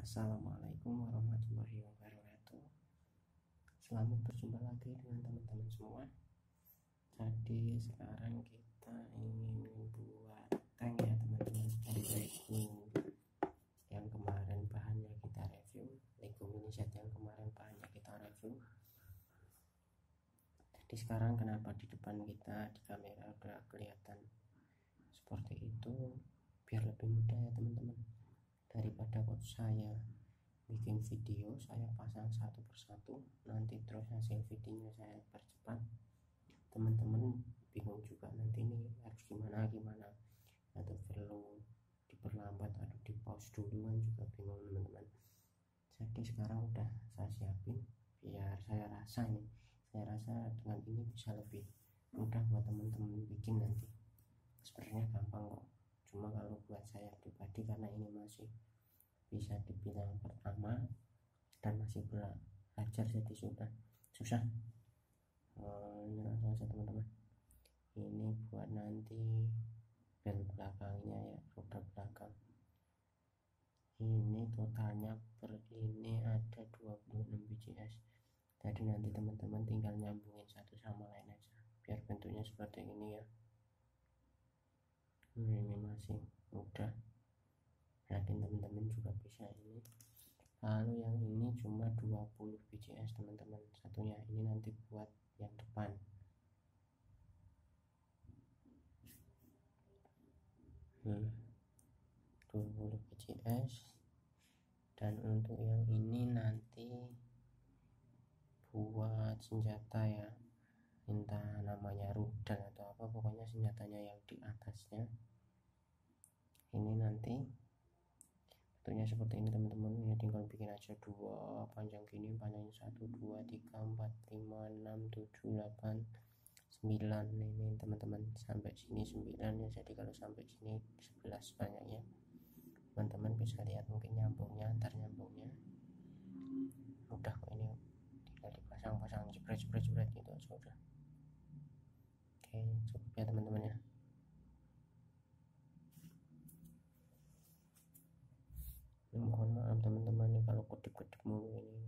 Assalamualaikum warahmatullahi wabarakatuh. Selamat berjumpa lagi dengan teman-teman semua. Jadi sekarang kita ingin buat tank ya teman-teman. Dari Lego. Yang kemarin bahannya kita review. Lego mini set yang kemarin bahannya kita review. Jadi sekarang kenapa di depan kita di kamera udah kelihatan seperti itu biar lebih mudah ya teman-teman kok saya bikin video saya pasang satu persatu nanti terus hasil videonya saya percepat. Teman-teman bingung juga nanti ini harus gimana gimana. Atau perlu diperlambat atau di pause dulu kan juga bingung teman-teman. Jadi sekarang udah saya siapin biar saya rasa nih saya rasa dengan ini bisa lebih mudah buat teman-teman bikin nanti. Sebenarnya gampang kok cuma kalau buat saya pribadi karena ini masih bisa dibilang pertama dan masih belajar jadi sudah susah. Oh, ini langsung saja teman-teman. Ini buat nanti bel belakangnya ya roda belakang. Ini totalnya per ini ada 26 bcs jadi nanti teman-teman tinggal nyambungin satu sama lain aja biar bentuknya seperti ini ya. Ini masih mudah juga bisa ini. Lalu yang ini cuma 20 bcs teman-teman. Satunya ini nanti buat yang depan. Hmm, 20 bcs dan untuk yang ini nanti buat senjata ya. Entah namanya rudal atau apa pokoknya senjatanya yang di atasnya. Ini nanti bentuknya seperti ini teman-teman. Ini tinggal bikin aja dua panjang gini panjangnya satu dua tiga empat lima enam tujuh delapan sembilan. Ini teman-teman sampai sini sembilan. Ya jadi kalau sampai sini sebelas banyaknya. Teman-teman bisa lihat mungkin nyambungnya antar nyambungnya. Mudah kok ini tinggal dipasang-pasang jepret-jepret-jepret gitu aja udah. Oke cukup ya teman-teman ya ini mohon maaf teman-teman nih kalau kedip-kedip mulu ini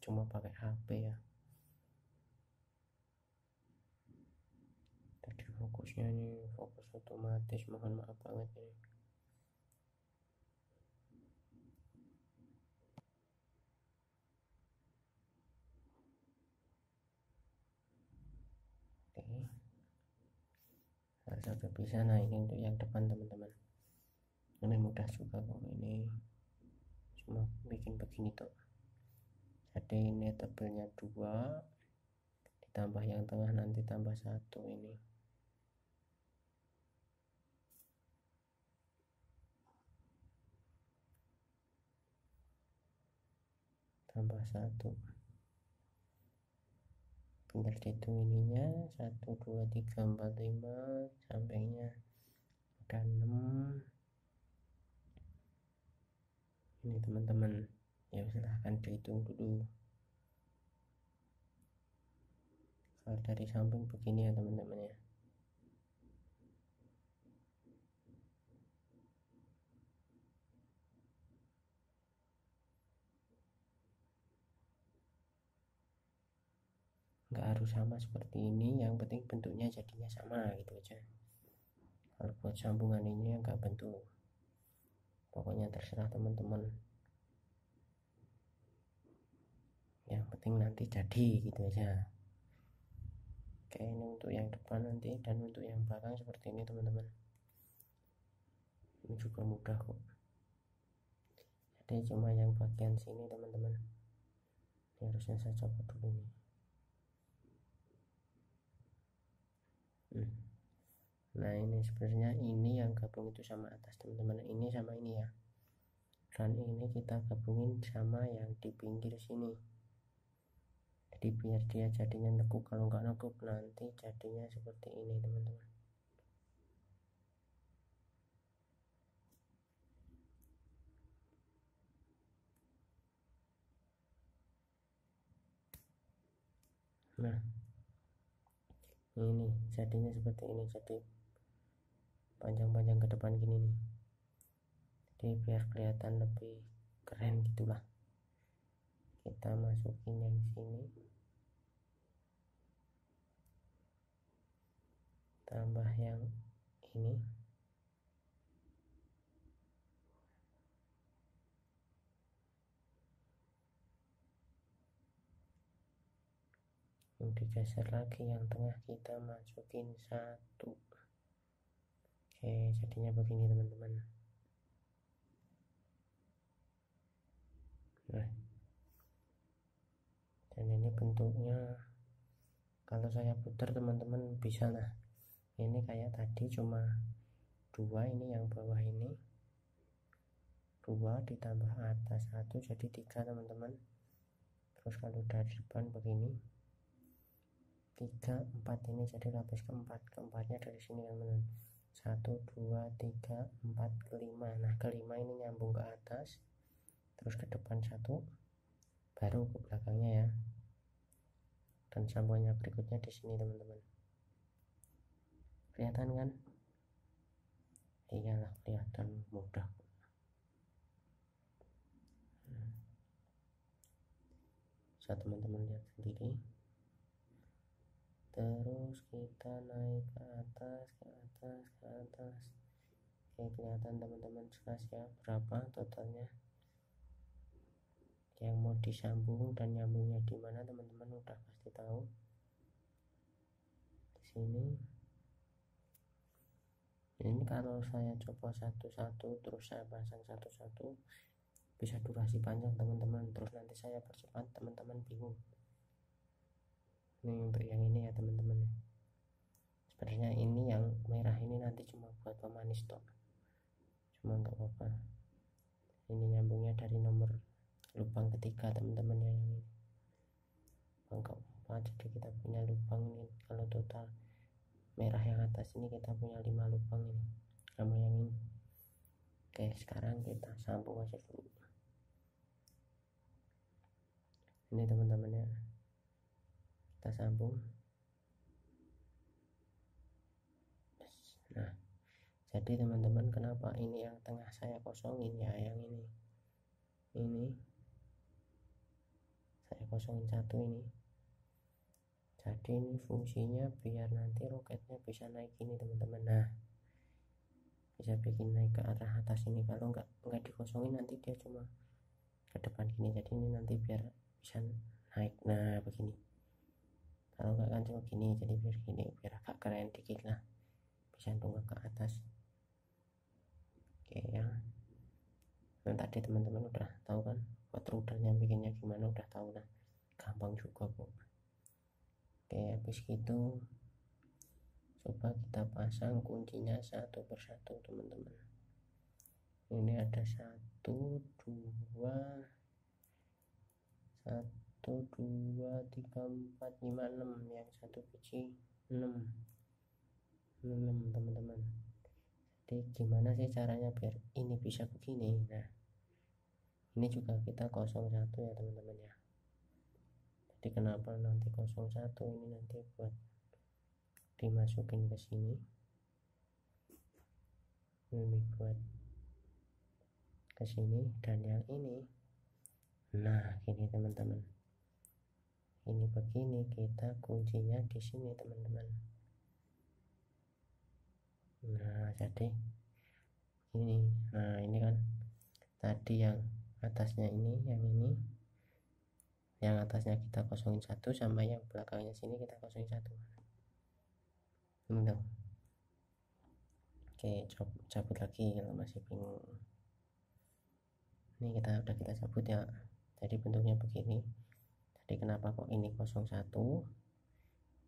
cuma pakai HP ya jadi ini fokus otomatis mohon maaf banget ini saya sudah bisa nah ini untuk yang depan teman-teman. Ini mudah juga kok ini. Cuma bikin begini tuh jadi ini tebelnya dua ditambah yang tengah nanti tambah satu ini tambah satu. Tinggal dihitung ininya. 1 2 3 4 5 sampingnya ada 6 ini teman-teman ya silahkan dihitung dulu. Kalau dari samping begini ya teman-teman ya nggak harus sama seperti ini yang penting bentuknya jadinya sama gitu aja. Kalau buat sambungan ini nggak bentuk. Pokoknya terserah teman-teman. Yang penting nanti jadi gitu aja. Oke ini untuk yang depan nanti dan untuk yang belakang seperti ini teman-teman. Ini juga mudah kok. Jadi cuma yang bagian sini teman-teman. Ini harusnya saya coba dulu nih nah ini sebenarnya ini yang gabung itu sama atas teman-teman. Ini sama ini ya. Dan ini kita gabungin sama yang di pinggir sini. Jadi biar dia jadinya nekuk. Kalau nggak nekuk nanti jadinya seperti ini teman-teman. Nah ini jadinya seperti ini. Jadi panjang-panjang ke depan gini nih. Jadi biar kelihatan lebih keren gitulah. Kita masukin yang sini. Tambah yang ini. Digeser lagi yang tengah kita masukin satu oke jadinya begini teman-teman. Nah. Dan ini bentuknya kalau saya putar teman-teman bisa lah. Ini kayak tadi cuma dua ini yang bawah ini. Dua ditambah atas satu jadi tiga teman-teman. Terus kalau dari depan begini tiga empat ini jadi lapis keempat. Keempatnya dari sini teman-teman satu dua tiga empat kelima nah kelima ini nyambung ke atas. Terus ke depan satu. Baru ke belakangnya ya. Dan sambungannya berikutnya di sini teman-teman. Kelihatan kan? Iyalah kelihatan mudah. Bisa teman-teman lihat sendiri terus kita naik ke atas ke atas ke atas. Oke kelihatan teman-teman jelas ya berapa totalnya. Yang mau disambung dan nyambungnya di mana teman-teman udah pasti tahu. Di sini. Ini kalau saya coba satu-satu terus saya pasang satu-satu bisa durasi panjang teman-teman. Terus nanti saya percepat teman-teman bingung ini untuk yang ini ya teman-teman. Sebenarnya ini yang merah ini nanti cuma buat pemanis stok cuma nggak apa-apa. Ini nyambungnya dari nomor lubang ketiga teman-teman ya yang ini. Nggak apa jadi kita punya lubang ini. Kalau total merah yang atas ini kita punya lima lubang ini. Sama yang ini. Oke sekarang kita sambung aja dulu. Ini teman-teman ya kita sambung. Nah jadi teman-teman kenapa ini yang tengah saya kosongin ya yang ini? Ini. Saya kosongin satu ini. Jadi ini fungsinya biar nanti roketnya bisa naik ini teman-teman. Nah bisa bikin naik ke arah atas ini. Kalau nggak nggak dikosongin nanti dia cuma ke depan gini. Jadi ini nanti biar bisa naik. Nah begini kalau nggak kan cuma gini jadi biar gini biar agak keren dikit lah. Bisa nunggak ke atas. Oke ya. Yang tadi teman-teman udah tahu kan buat rudernya bikinnya gimana udah tahu lah. Gampang juga kok. Oke habis gitu coba kita pasang kuncinya satu persatu teman-teman. Ini ada satu dua satu dua tiga empat lima enam. Yang satu biji enam. Enam teman-teman. Jadi gimana sih caranya biar ini bisa begini? Nah ini juga kita kosong satu ya teman-teman ya. Jadi kenapa nanti 01 ini nanti buat dimasukin ke sini. Ini buat ke sini dan yang ini. Nah gini teman-teman ini begini kita kuncinya di sini teman-teman. Nah jadi ini nah ini kan tadi yang atasnya ini yang ini. Yang atasnya kita kosongin satu sama yang belakangnya sini kita kosongin satu. Ini oke cabut lagi kalau masih bingung. Ini kita udah kita cabut ya. Jadi bentuknya begini jadi kenapa kok ini 01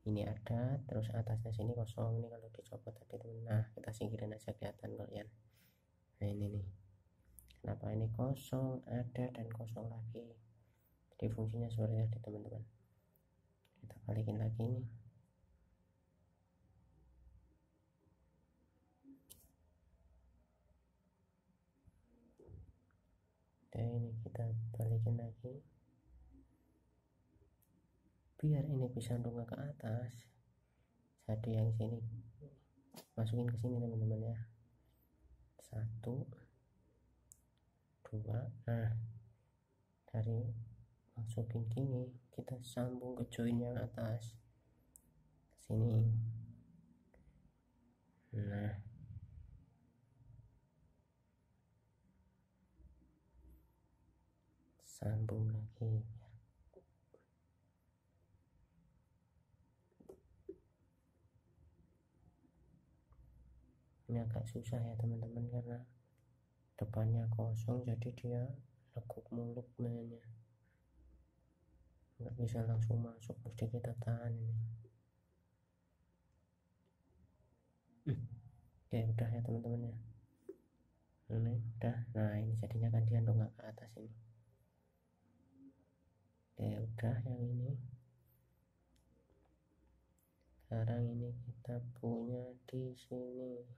ini ada terus atasnya sini kosong. Ini kalau dicopot tadi teman nah kita singkirin aja kelihatan kalian. Nah ini nih. Kenapa ini kosong? Ada dan kosong lagi. Jadi fungsinya seperti tadi teman-teman. Kita balikin lagi nih. Oke, ini kita balikin lagi biar ini bisa nongak ke atas. Jadi yang sini. Masukin ke sini teman-teman ya. Satu dua nah. Dari masukin gini kita sambung ke join yang atas. Sini. Nah. Sambung lagi ini agak susah ya teman-teman karena depannya kosong jadi dia lekuk muluk mainnya. Nggak bisa langsung masuk mesti kita tahan ini. Hmm. oke udah ya teman-teman ya. Ini udah. Nah ini jadinya kan dia dongak ke atas ini. Oke udah yang ini. Sekarang ini kita punya di sini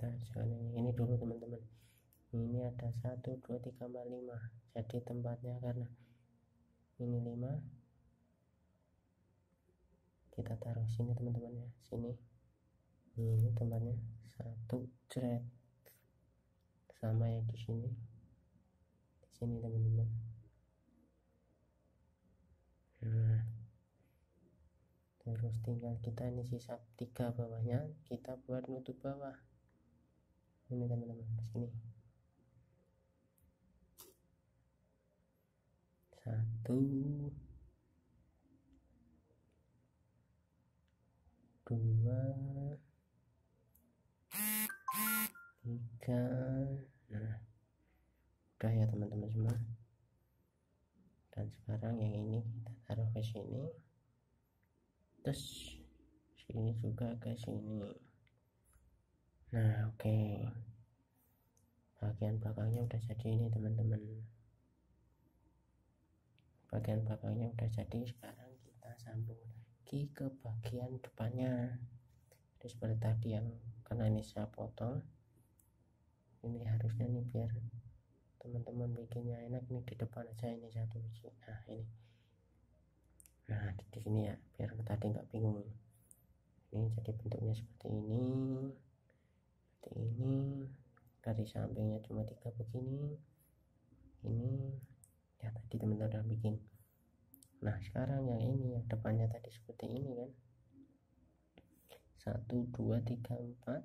kita sekarang ini. Dulu teman-teman. Ini ada 1 2 3 4 5 jadi tempatnya karena ini 5 kita taruh sini teman-teman ya. Sini. Ini tempatnya. Satu jret. Sama yang di sini. Di sini teman-teman. Nah. Terus tinggal kita ini sisa tiga bawahnya. Kita buat nutup bawah ini teman-teman sini. Satu. Dua. Tiga. Nah. Udah ya teman-teman semua. Dan sekarang yang ini kita taruh ke sini. Terus sini juga ke sini nah oke. Okay. bagian belakangnya udah jadi ini teman-teman. Bagian belakangnya udah jadi sekarang kita sambung lagi ke bagian depannya. Jadi seperti tadi yang karena ini saya potong. Ini harusnya nih biar teman-teman bikinnya enak nih di depan aja ini satu biji. Nah ini. Nah di sini ya biar tadi nggak bingung. Ini jadi bentuknya seperti ini seperti ini. Dari sampingnya cuma tiga begini. Ini. Ya tadi teman-teman udah bikin. Nah sekarang yang ini yang depannya tadi seperti ini kan? Satu dua tiga empat.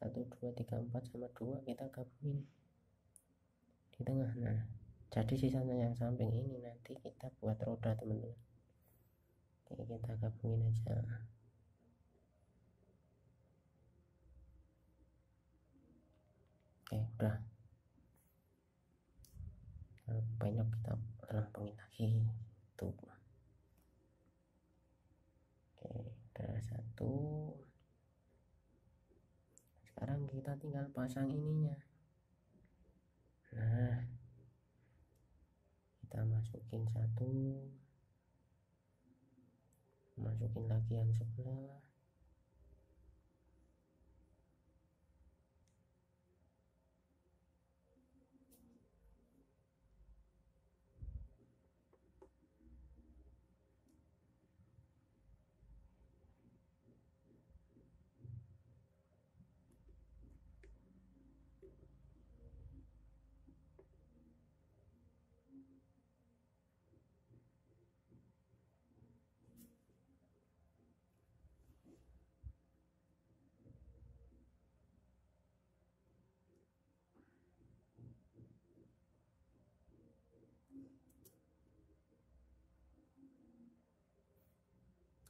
Satu dua tiga empat sama dua kita gabungin di tengah. Nah jadi sisanya yang samping ini nanti kita buat roda teman-teman. Kita gabungin aja oke udah. Banyak kita rampungin lagi tuh oke udah satu. Sekarang kita tinggal pasang ininya. Nah kita masukin satu. Masukin lagi yang sebelah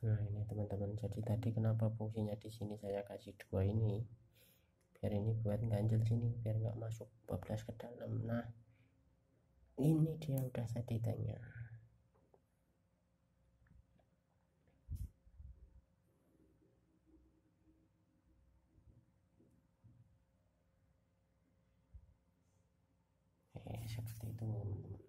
nah ini teman-teman jadi tadi kenapa fungsinya di sini saya kasih dua ini? Biar ini buat ganjel sini biar nggak masuk bablas ke dalam. Nah ini dia udah setidaknya eh seperti itu teman-teman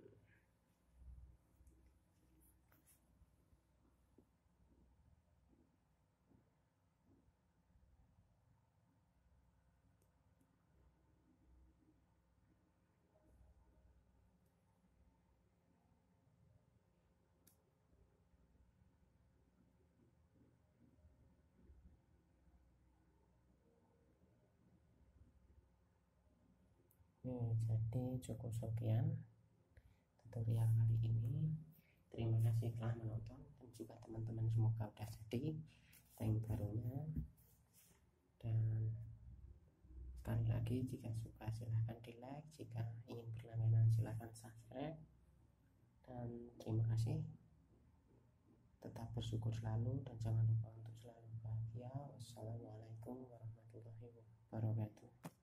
jadi cukup sekian tutorial kali ini. Terima kasih telah menonton dan juga teman-teman semoga udah jadi tank barunya. Dan sekali lagi jika suka silahkan di like jika ingin berlangganan silahkan subscribe. Dan terima kasih. Tetap bersyukur selalu dan jangan lupa untuk selalu bahagia. Wassalamualaikum warahmatullahi wabarakatuh